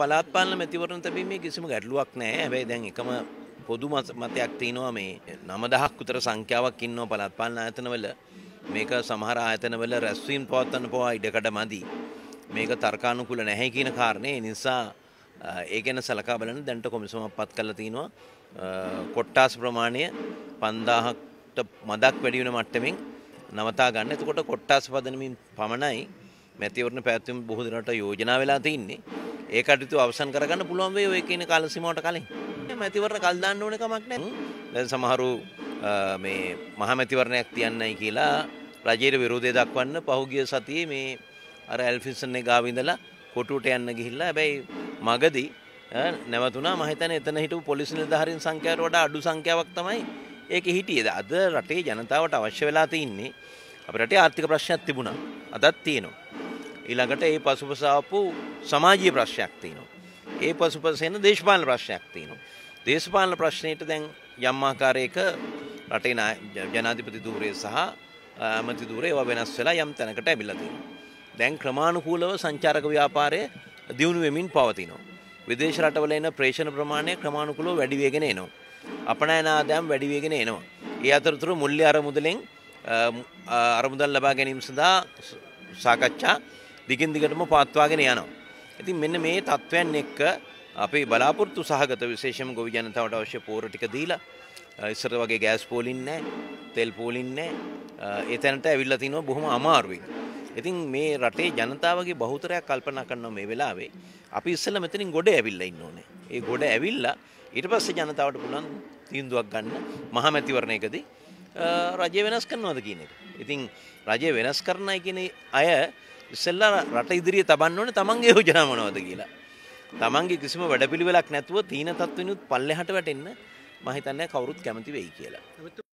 පළාත් පාලන මැතිවරණ තැබීමේ කිසිම ගැටලුවක් නැහැ. හැබැයි දැන් එකම පොදු මතයක් තියෙනවා මේ 9000ක් විතර සංඛ්‍යාවක් ඉන්නවා පළාත් පාලන ආයතනවල. මේක සමහර ආයතනවල රැස්වීම් පවත්වන්න පවා ඉඩකඩ මදි. මේක තර්කානුකූල නැහැ කියන කාරණේ නිසා ඒ ගැන සලකා බලන දැන්ට කොමිසමක් පත් කරලා තිනවා. කොට්ටාස් ප්‍රමාණය 5000ට මදක් වැඩි වෙන මට්ටමින් නවතා ගන්න. එතකොට කොට්ටාස් පදනමින් පමණයි මැතිවරණ පැවැත්වීම බොහෝ දිනකට යෝජනා වෙලා තින්නේ. ඒ කටයුතු අවසන් කරගන්න පුළුවන් වෙයි ඔය කියන කාල සීමාවට කලින්. මැතිවරණ කල් දාන්න ඕන කමක් නැහැ. දැන් සමහරු මේ මහ මැතිවරණයක් තියන්නයි කියලා රජයට විරෝධය දක්වන්න පහුගිය සතියේ මේ අර ඇල්ෆින්සන් එක ගාව ඉඳලා කොටුවට යන්න ගිහිල්ලා හැබැයි මගදී නැවතුණා මම හිතන්නේ එතන හිටපු පොලිස් නිලධාරීන් සංඛ්‍යාවට වඩා අඩු සංඛ්‍යාවක් තමයි ඒකේ හිටියේ. අද රටේ ජනතාවට අවශ්‍ය වෙලා තින්නේ අපේ රටේ ආර්ථික ප්‍රශ්නයක් තිබුණා. අදත් තියෙනවා. ඊළඟට ඒ පසුපස ආපු සමාජීය ප්‍රශ්නයක් තියෙනවා. ඒ පසුපස එන දේශපාලන ප්‍රශ්නයක් තියෙනවා. දේශපාලන ප්‍රශ්නයට දැන් යම් ආකාරයක රටේ ජනාධිපති ධූරය සහ ඇමති ධූරය ඒවා වෙනස් වෙලා යම් තැනකට ඇවිල්ලා තියෙනවා. දැන් ක්‍රමානුකූලව සංචාරක ව්‍යාපාරය දියුණු වෙමින් පවතිනවා. විදේශ රටවල එන ප්‍රේෂණ ප්‍රමාණය ක්‍රමානුකූලව වැඩි වෙගෙන එනවා. අපනයන ආදායම් වැඩි වෙගෙන එනවා. ඒ අතරතුර මුල්‍ය අරමුදලෙන් අරමුදල් ලබා ගැනීම සඳහා සාකච්ඡා දිගින් දිගටම පවත්වාගෙන යනවා. ඉතින් මෙන්න මේ තත්ත්වයන් එක්ක අපේ බලාපොරොත්තු සහගත විශේෂම ගොවි ජනතාවට අවශ්‍ය පෝර ටික දීලා ඉස්සර වගේ ගෑස් පෝලින් නැහැ, තෙල් පෝලින් නැහැ. ඒ තැනට ඇවිල්ලා තිනවා බොහොම අමාරුයි. ඉතින් මේ රටේ ජනතාවගේ බහුතරයක් කල්පනා කරනවා මේ වෙලාවේ අපි ඉස්සෙල්ලා මෙතනින් ගොඩ ඇවිල්ලා ඉන්න ඕනේ. ඒ ගොඩ ඇවිල්ලා ඊට පස්සේ ජනතාවට පුළුවන් තීන්දුවක් ගන්න මහමැතිවරණයකදී රජය වෙනස් කරනවද කියන එක. ඉතින් රජය වෙනස් කරනයි කියන අය ඉස්සෙල්ලා රට ඉදිරියේ තබන්න ඕනේ තමන්ගේ යෝජනා මොනවද කියලා. තමන්ගේ කිසිම වැඩපිළිවෙලක් නැතුව තීන තත්ත්වෙනුත් පල්ලෙහාට වැටෙන්න මම හිතන්නේ කවුරුත් කැමති වෙයි කියලා.